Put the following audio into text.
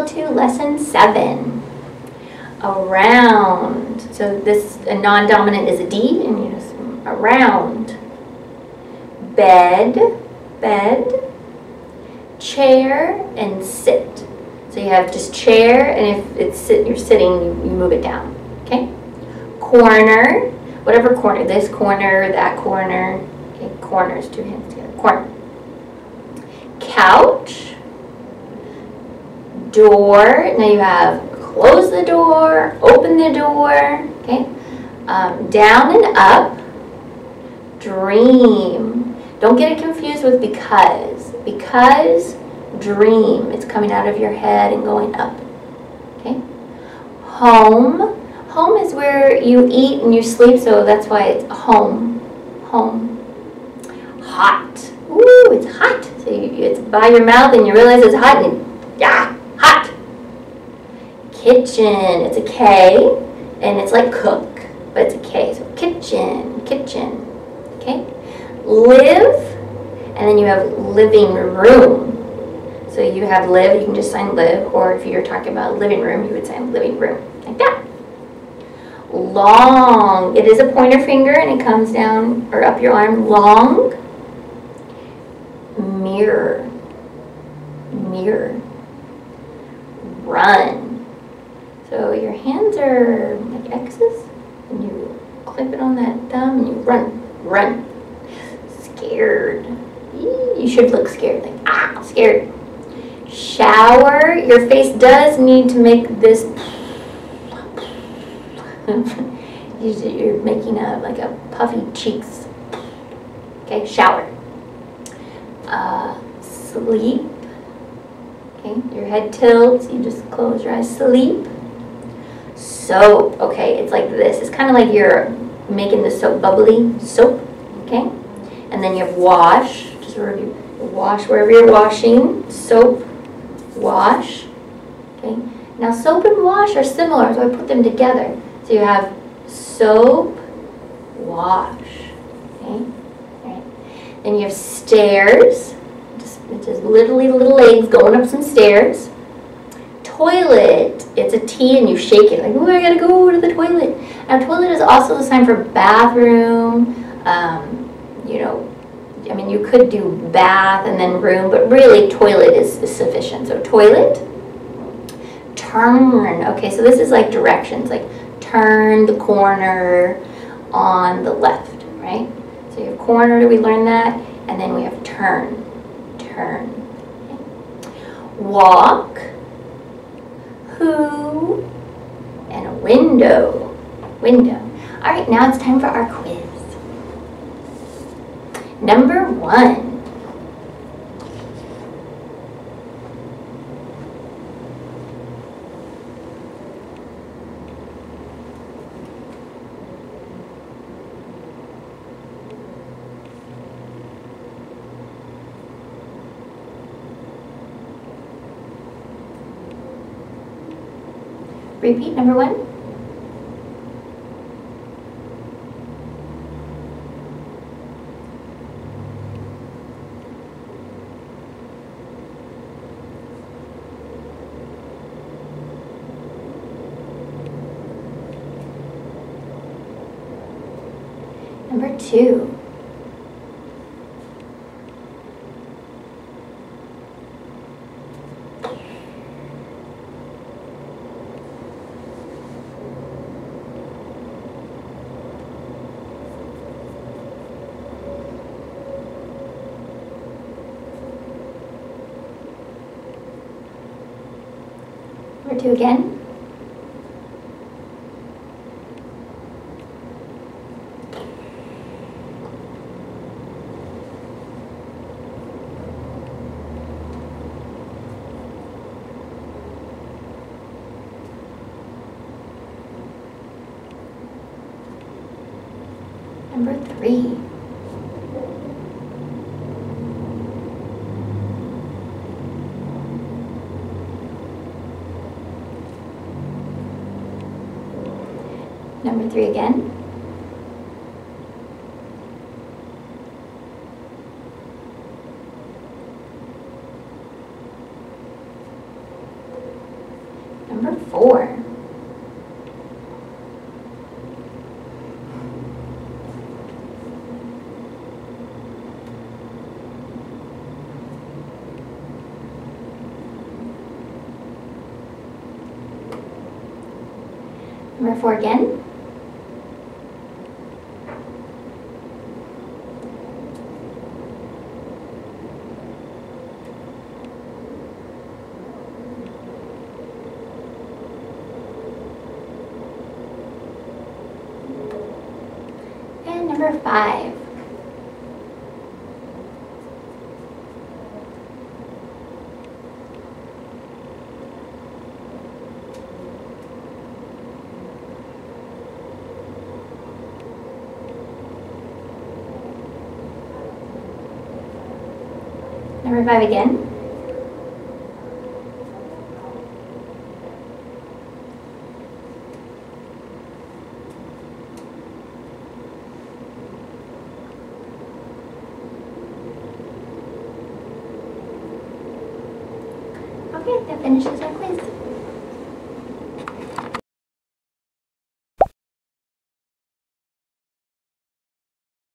2, Lesson 7. Around. So this, a non-dominant is a D, and you just, around. Bed, bed. Chair and sit. So you have just chair, and if it's sit, you're sitting, you, you move it down. Okay? Corner, whatever corner, this corner, that corner. Okay, corners, two hands together. Corner. Couch. Door. Now you have close the door, open the door. Okay? Um, down and up. Dream. Don't get it confused with because. Because dream. It's coming out of your head and going up. Okay? Home. Home is where you eat and you sleep, so that's why it's home. Home. Hot. Ooh, it's hot. So you, it's by your mouth and you realize it's hot and yeah. Kitchen. It's a K and it's like cook, but it's a K. So kitchen, kitchen. Okay? Live, and then you have living room. So you have live, you can just sign live, or if you're talking about living room, you would sign living room, like that. Long, it is a pointer finger and it comes down or up your arm, long. Mirror, mirror. Run. So your hands are like X's, and you clip it on that thumb and you run, run. Scared. You should look scared, like ah, scared shower, your face does need to make this, you're making a, like a puffy cheeks. Okay, shower. Uh, sleep. Okay, your head tilts, you just close your eyes, sleep. Soap, okay, it's like this. It's kind of like you're making the soap bubbly, soap, okay? And then you have wash, just wherever you wash wherever you're washing, soap, wash. Okay. Now soap and wash are similar, so I put them together. So you have soap, wash. Okay. Right. Then you have stairs, just, just literally little legs going up some stairs. Toilet, it's a T and you shake it like, oh, I gotta go to the toilet. Now toilet is also the sign for bathroom, um, you know, I mean, you could do bath and then room, but really toilet is, is sufficient. So toilet, turn. Okay, so this is like directions, like turn the corner on the left, right? So you have corner, we learn that, and then we have turn, turn. Walk, who, and a window, window. All right, now it's time for our quiz. Number one. Repeat number one. Number two. Number two again. Number three. Number three again. Number four. Number four again. And number five. Number five again. Okay, that finishes our quiz.